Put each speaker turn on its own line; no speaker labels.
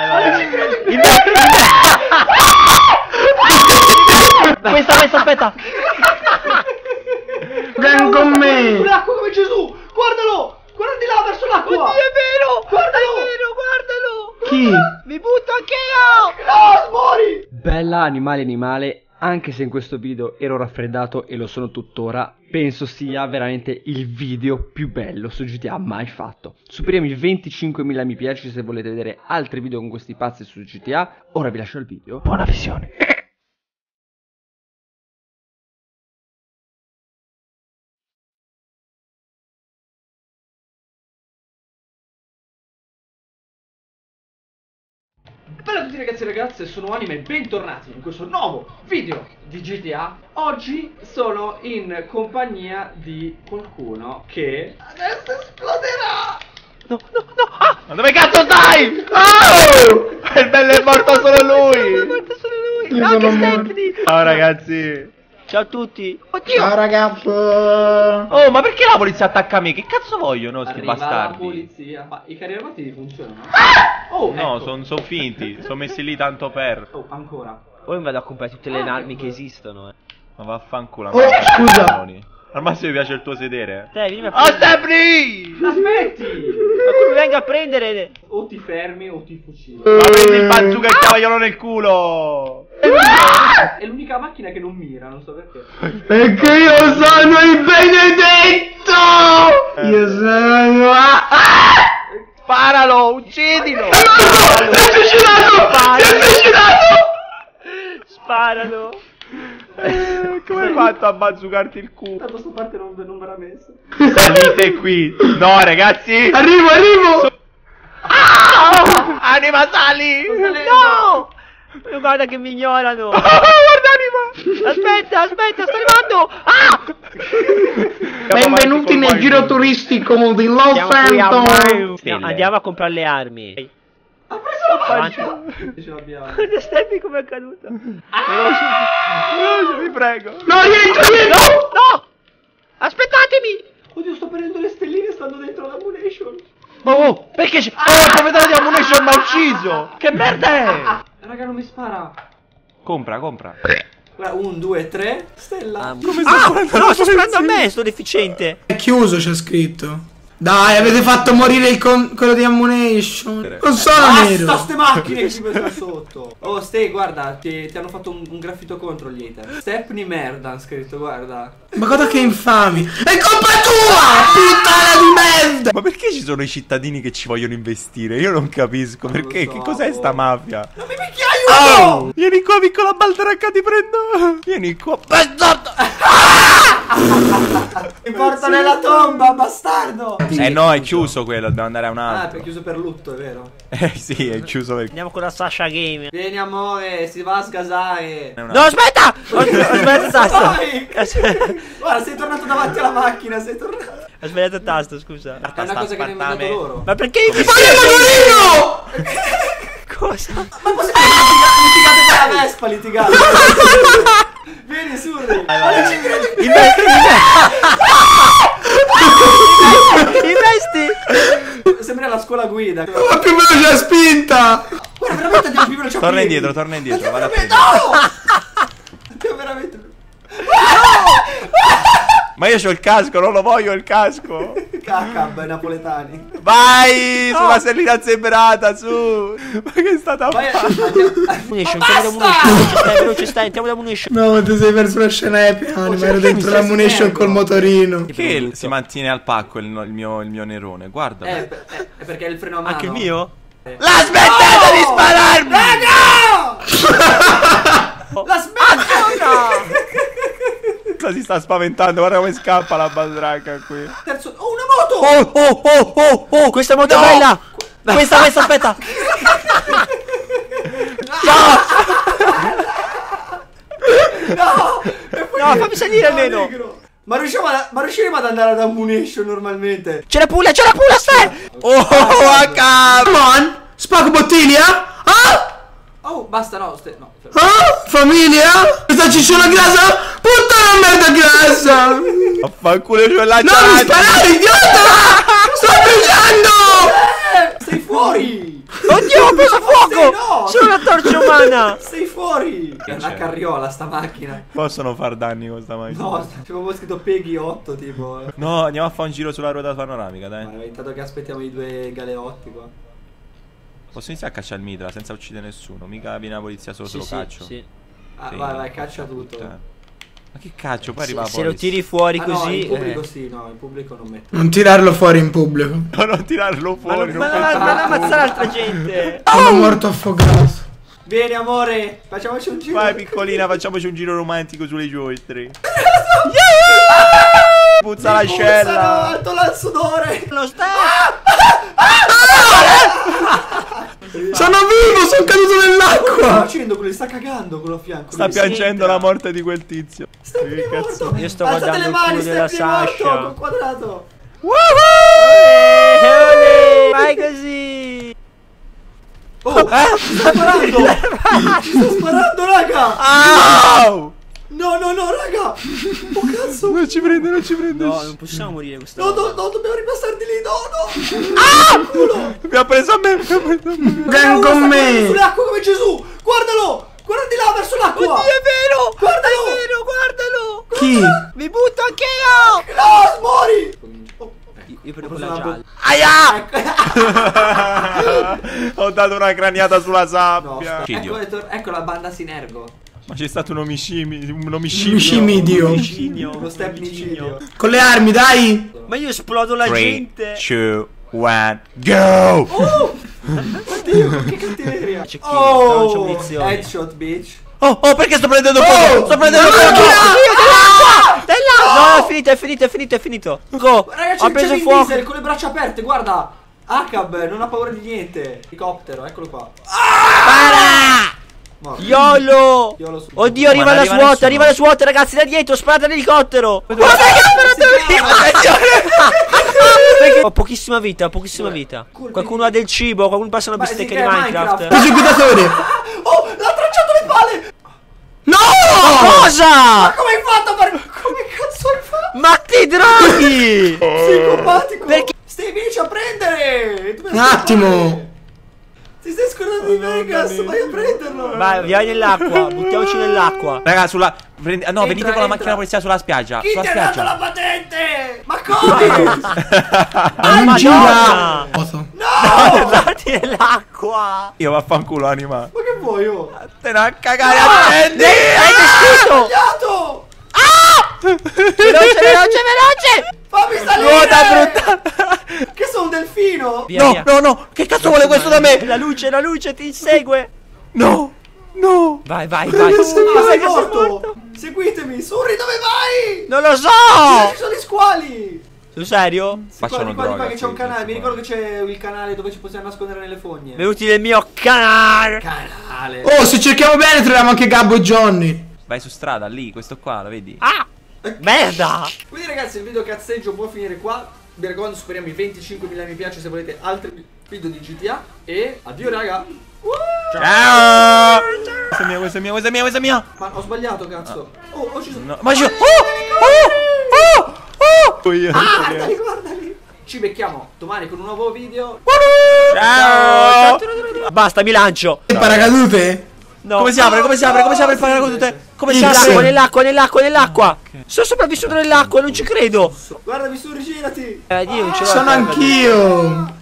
Questa, questa, aspetta.
Vieni con me!
L'acqua come Gesù! Guardalo! Guarda di là verso l'acqua!
Oddio, è vero!
Guardalo!
È vero, guardalo!
Chi?
Mi butto anche io!
No, muori!
Bella animale animale, anche se in questo video ero raffreddato e lo sono tuttora, penso sia veramente il video più bello su GTA mai fatto. Superiamo i 25.000 mi piace se volete vedere altri video con questi pazzi su GTA. Ora vi lascio il video. Buona visione.
Bella a tutti ragazzi e ragazze, sono Anime e bentornati in questo nuovo video di GTA Oggi sono in compagnia di qualcuno che adesso esploderà
No, no, no! Ah!
Ma dove cazzo stai? Oh! Il bello è morto solo
È
lui!
morto solo lui!
Io
Anche
sono morto.
Stephanie!
Ciao ragazzi!
Ciao a tutti! Oddio!
Ciao ragazzo!
Oh, ma perché la polizia attacca a me? Che cazzo vogliono sti
Arriva la
bastardi?
polizia Ma i carri armati funzionano?
Ah!
Oh,
No,
ecco.
sono son finti, sono messi lì tanto per.
Oh, ancora
Ora mi vado a comprare tutte le armi che esistono, eh.
Ma vaffanculo.
Oh, scusa.
Al massimo mi piace il tuo sedere.
Dai, vieni a
Oh,
prendere.
Stephanie!
Aspetti!
Ma come venga a prendere?
O ti fermi o ti fucili
Ma prendi il bazooka e cavaiolo nel culo!
È l'unica macchina che non mira, non so perché
Perché io sono il benedetto! Io sono... Ah!
Sparalo, uccidilo!
Si è suicidato! Si è suicidato!
Sparano!
Eh, Come hai fatto a bazzucarti il culo?
Tanto sta parte non, non verrà messa
Salite qui! No, ragazzi!
Arrivo, arrivo!
Anima, sali!
No! Guarda che mi ignorano!
Oh, guarda Anima!
Aspetta, aspetta, sto arrivando! Ah!
Benvenuti nel giro turistico di
a
Santos!
Andiamo, andiamo a comprare le armi.
Ha preso la macchina Ce l'abbiamo
Guarda Steffi come è caduta.
Veloce, vi prego!
No, rientro, rientro!
No! Aspettatemi!
Oddio sto prendendo le stelline stando dentro la munition
Oh, oh, perché c'è... Oh, il proprietario di Ammunition mi ha ucciso! Che merda è?
Raga non mi spara
Compra, compra.
Guarda, un, due, tre Stella
Come ah! No, sto sparando a me, sto deficiente.
È chiuso, c'è scritto. Dai, avete fatto morire il con- quello di Ammunition. Non sono
Basta
nero.
ste macchine che si mettono sotto Oh Ste guarda ti, ti hanno fatto un, un graffito contro gli hater Stepney merda han scritto guarda
Ma guarda che infami. È colpa tua! Puttana di merda!
Ma perché ci sono i cittadini che ci vogliono investire? Io non capisco
Non
perché.
so,
che cos'è
oh.
sta mafia?
Non mi picchia aiuto
Vieni qua, piccola baldracca, ti prendo! Vieni qua, bastardo!
Mi porta nella tomba bastardo
Eh no, è chiuso quello, dobbiamo andare a un
Ah
altro.
è chiuso per lutto è vero
Eh sì, è chiuso per...
Andiamo con la Sasha Game.
Vieni amore si va a sgasare
è una-
No, aspetta! Ho, ho sbagliato il tasto.
Vai!
Ho
Guarda sei tornato davanti alla macchina sei tornato
sbagliato il tasto, scusa.
È una cosa che inventato
Spartame.
loro
Ma perché mi
Ma io
Cosa?
Ma litiga- litigate con la Vespa litigate Vieni su Ri.
Investi! Investi!
Sembra la scuola guida
Ma più veloce la spinta!
Guarda veramente andiamo più veloce
Torna indietro, torna indietro, vado a
Veramente-. No! Andiamo veramente
Ma io c'ho il casco, non lo voglio il casco!
Cacab napoletani
Vai! Sulla sellina zebrata, su! Ma che è stata
Vai
fatta?
Munition, entriamo da munition. Veloce stai, veloce stai, entriamo da munition.
No, ti sei perso la scena epica, ma ero dentro la Ammunition col motorino.
Perché si mantiene al pacco il, il mio, il mio nerone? Guarda.
Eh, eh, è perché è il freno a mano
Anche il mio?
La smettete di spararmi!
La smetta
Cosa si sta spaventando? Guarda come scappa la baldracca qui.
Terzo Oh moto
Oh, oh, oh, oh, oh, questa è bella! Questa, questa, aspetta!
No poi-
No, fammi salire
No,
almeno.
negro. Ma riusciamo, a- ma riusciremo ad andare ad ammunition normalmente?
C'è la pula, c'è la pula, stai!
Oh, a capo!
Come on! Spago bottiglia? Ah?
Oh basta no ste- no.
Ah? Famiglia? Questa cicciona grassa? Puttana merda grassa!
Affanculo c'ho la
Non mi sparare, idiota! Sto bruciando!
Eh, Sei fuori
Oddio, ho preso fuoco! la torcia umana.
Sei fuori! È una
c'è?
carriola sta macchina.
Possono far danni con sta macchina.
No, c'è proprio scritto Peggy 8 tipo.
No, andiamo a fare un giro sulla ruota panoramica, dai.
Ma intanto che aspettiamo i due galeotti qua.
Posso iniziare a cacciare il mitra senza uccidere nessuno. Mica viene la polizia solo se lo caccio.
sì.
Ah,
Sì.
vai, vai, caccia tutto.
Puttana. Ma che caccio? Poi
Se,
arriva la
se lo tiri fuori
Ah, no,
così.
in pubblico
eh.
sì, no, in pubblico non metto.
Non tirarlo fuori in pubblico.
No, non tirarlo
Ma
fuori.
non ma non, ma non ammazzare altra gente.
Sono morto affogato.
Vieni amore, facciamoci un giro.
Vai piccolina, facciamoci un giro romantico sulle giostre. Puzza
Mi
l'ascella.
alto là il sudore.
Lo sta.
Sono vivo, sono caduto
Sta
nell'acqua.
facendo quello, sta cagando quello a fianco.
Sta piangendo la morte di quel tizio. Cazzo?
morto.
Io sto
Alzate
guardando
le
il
mani,
culo della
morto,
Sasha.
col quadrato.
Eh, Vai così.
Oh, ci sta sparando. ci sta sparando, raga.
Au!
No, no, no, raga. Oh, cazzo.
Non ci prende, non ci prende.
No, non possiamo morire questa
No,
volta.
no, no, dobbiamo ripassare di lì, no, no. Ah, culo.
Mi ha preso a me, mi ha preso a me.
Vieni con me.
Sull'acqua come Gesù. Guardalo. Guarda di là verso l'acqua.
Oddio, è vero!
Guardalo.
È vero, Mi butto anche io!
No, muori. Oh,
Io prendo quella gialla.
Aia!
Ho dato una craniata sulla
No,
sabbia.
sta- ecco, ecco, la banda Sinergo.
Ma c'è stato un omicimi, un omicidio.
Omicidio.
Omicidio.
Lo stepnicidio.
Con le armi, dai.
Ma io esplodo la
3,
gente!
2, 1, go!
Oddio, che cattiveria.
C'è
Oh, headshot, bitch.
Oh, oh, perché sto prendendo fuoco? Sto prendendo fuoco!
No, è finito, è finito, è finito, è finito. Go!
Ragazzi,
Ho
c'è
preso fuoco.
Diesel con le braccia aperte, guarda. Acab non ha paura di niente. Elicottero, eccolo qua.
Para!
Morto.
YOLO!
Yolo su-
Oddio, arriva la SWAT,
nessuno.
arriva la SWAT, ragazzi, da dietro, sparate l'elicottero! Guarda che
Si chiama-
Perché ho pochissima vita, ho pochissima vita. Qualcuno ha del cibo, qualcuno passa una
Ma
bistecca di Minecraft.
Minecraft.
Proseguitatore.
Oh, l'ha tracciato le palle.
No!
Ma
Cosa?
come hai fatto per...
Ma ti droghi!
Psicopatico.
Perché-
Stai vieni a prendere.
Un attimo.
Ti stai scordando di Vegas, vai a prenderlo.
Vai, vai nell'acqua, buttiamoci nell'acqua.
Raga, sulla. ah, no,
Entra,
venite con la
entra.
macchina polizia sulla spiaggia.
Chi
sulla
ti ha dato la patente? Ma come?
Gira. Foto.
no!
Dati nell'acqua!
Io vaffanculo, anima.
Ma che vuoi oh?
Te ne a cagare,
Ah!
accendi!
Hai descritto!
Sbagliato!
Veloce, veloce, veloce!
Fammi salire!
Nuota brutta!
Che sono un delfino!
Via,
No,
via.
no, no! Che cazzo vuole questo da me?
La luce, la luce ti insegue!
No! No!
Vai, vai, vai!
Ah,
Ah,
sei morto! Seguitemi! Surri, dove vai?
Non lo
Ci
so!
sono gli squali!
Sul serio?
Sì, di qua, di qua
droga,
che c'è un canale, mi ricordo che c'è il canale dove ci possiamo nascondere nelle fogne.
Venuti nel mio canale!
Canale!
Oh, se cerchiamo bene troviamo anche Gabbo e Johnny.
Vai su strada, lì, questo qua, lo vedi?
Ah! Merda!
Quindi ragazzi il video cazzeggio può finire qua Mi raccomando superiamo i 25.000 mi piace se volete altri video di GTA E addio raga
Ciao! Questa è mia, questa è mia, questa è mia, questa è mia!
Ma ho sbagliato cazzo Oh, oh ci sono
No, ma ci... Oh! Oh! Oh! Oh! Io.
Ah, guardali guardali Ci becchiamo domani con un nuovo video
Ciao!
Basta, mi lancio!
Le paracadute?
No.
Come si apre? Come si apre? Come si apre il paracadute? Come si apre?
Nell'acqua, nell'acqua, nell'acqua, nell'acqua! Sono sopravvissuto nell'acqua, non ci credo!
Guardami su rigirati
Eh, io non ce l'ho.
Sono anch'io.